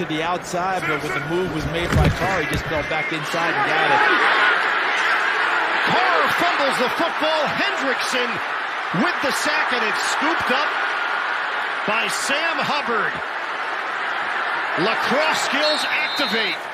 to the outside, but when the move was made by Carr, he just fell back inside and got it. Carr fumbles the football. Hendrickson with the sack, and it's scooped up by Sam Hubbard. Lacrosse skills activate.